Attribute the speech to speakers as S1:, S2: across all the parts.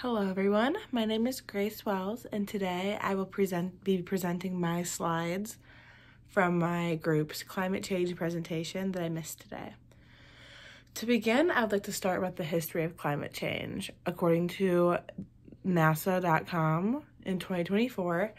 S1: Hello everyone, my name is Grace Wells and today I will present be presenting my slides from my group's climate change presentation that I missed today. To begin, I would like to start with the history of climate change. According to NASA.com in 2024,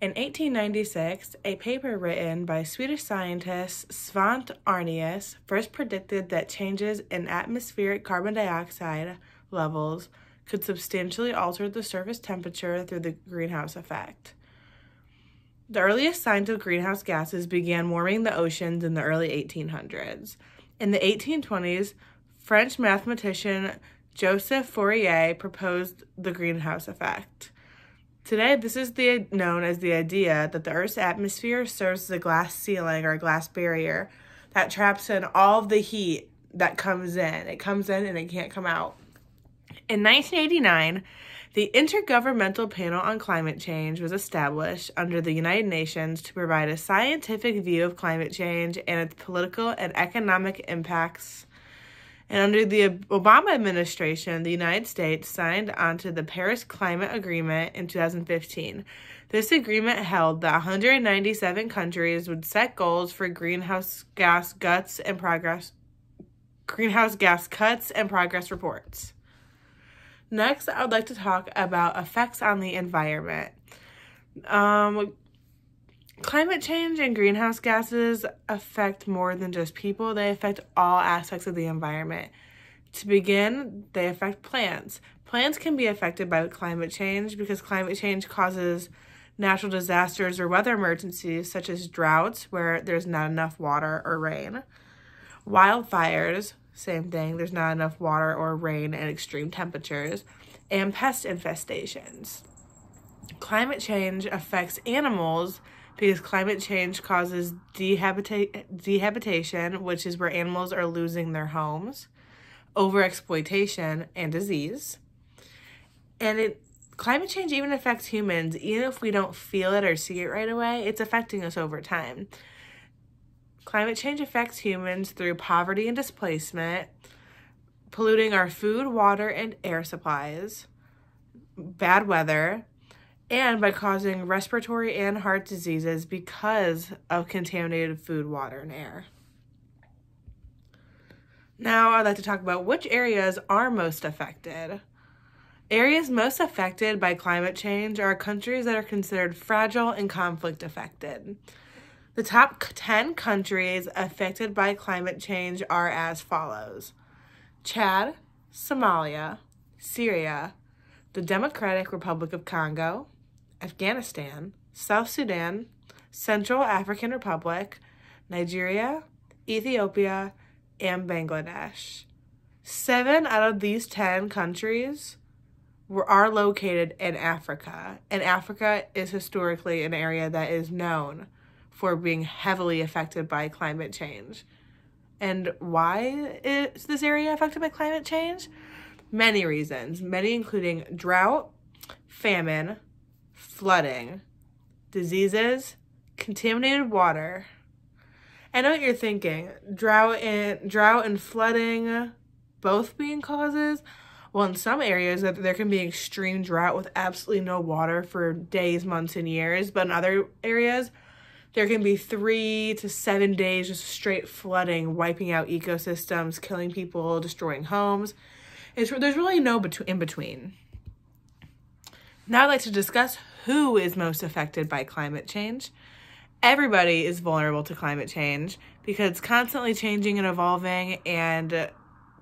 S1: in 1896, a paper written by Swedish scientist Svante Arrhenius first predicted that changes in atmospheric carbon dioxide levels could substantially alter the surface temperature through the greenhouse effect. The earliest signs of greenhouse gases began warming the oceans in the early 1800s. In the 1820s, French mathematician Joseph Fourier proposed the greenhouse effect. Today, this is the, known as the idea that the Earth's atmosphere serves as a glass ceiling or a glass barrier that traps in all of the heat that comes in. It comes in and it can't come out. In 1989, the Intergovernmental Panel on Climate Change was established under the United Nations to provide a scientific view of climate change and its political and economic impacts. And under the Obama administration, the United States signed onto the Paris Climate Agreement in 2015. This agreement held that 197 countries would set goals for greenhouse gas guts and progress greenhouse gas cuts and progress reports. Next, I would like to talk about effects on the environment. Um, climate change and greenhouse gases affect more than just people, they affect all aspects of the environment. To begin, they affect plants. Plants can be affected by climate change because climate change causes natural disasters or weather emergencies such as droughts where there's not enough water or rain, wildfires, same thing, there's not enough water or rain and extreme temperatures, and pest infestations. Climate change affects animals because climate change causes dehabita- dehabitation, which is where animals are losing their homes, overexploitation, and disease. And it climate change even affects humans, even if we don't feel it or see it right away, it's affecting us over time. Climate change affects humans through poverty and displacement, polluting our food, water, and air supplies, bad weather, and by causing respiratory and heart diseases because of contaminated food, water, and air. Now, I'd like to talk about which areas are most affected. Areas most affected by climate change are countries that are considered fragile and conflict affected. The top 10 countries affected by climate change are as follows Chad, Somalia, Syria, the Democratic Republic of Congo, Afghanistan, South Sudan, Central African Republic, Nigeria, Ethiopia, and Bangladesh. Seven out of these 10 countries were, are located in Africa, and Africa is historically an area that is known for being heavily affected by climate change. And why is this area affected by climate change? Many reasons, many including drought, famine, flooding, diseases, contaminated water. I know what you're thinking. Drought and drought and flooding both being causes. Well, in some areas there can be extreme drought with absolutely no water for days, months, and years, but in other areas there can be three to seven days just straight flooding, wiping out ecosystems, killing people, destroying homes. It's, there's really no bet- in between. Now I'd like to discuss who is most affected by climate change. Everybody is vulnerable to climate change because it's constantly changing and evolving and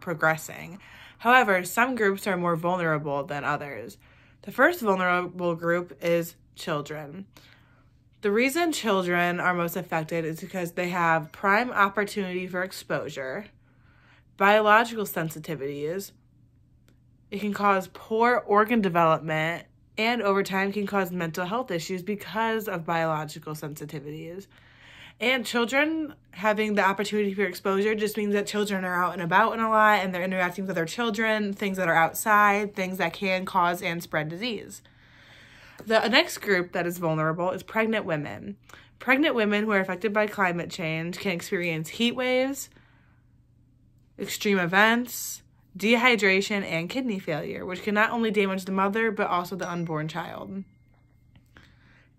S1: progressing. However, some groups are more vulnerable than others. The first vulnerable group is children. The reason children are most affected is because they have prime opportunity for exposure, biological sensitivities, it can cause poor organ development, and over time can cause mental health issues because of biological sensitivities. And children having the opportunity for exposure just means that children are out and about in a lot and they're interacting with other children, things that are outside, things that can cause and spread disease. The next group that is vulnerable is pregnant women. Pregnant women who are affected by climate change can experience heat waves, extreme events, dehydration, and kidney failure, which can not only damage the mother but also the unborn child.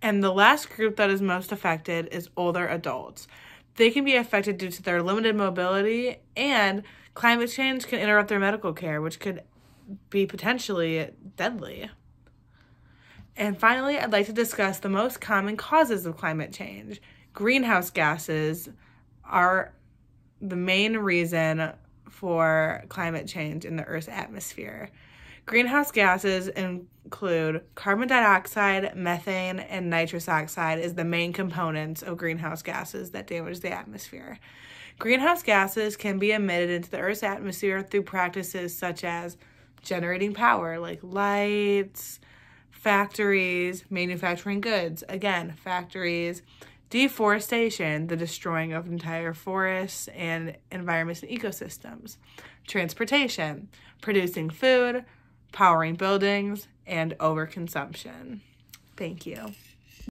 S1: And the last group that is most affected is older adults. They can be affected due to their limited mobility, and climate change can interrupt their medical care, which could be potentially deadly. And finally, I'd like to discuss the most common causes of climate change. Greenhouse gases are the main reason for climate change in the Earth's atmosphere. Greenhouse gases include carbon dioxide, methane, and nitrous oxide is the main components of greenhouse gases that damage the atmosphere. Greenhouse gases can be emitted into the Earth's atmosphere through practices such as generating power like lights, factories, manufacturing goods, again, factories, deforestation, the destroying of entire forests and environments and ecosystems, transportation, producing food, powering buildings, and overconsumption. Thank you.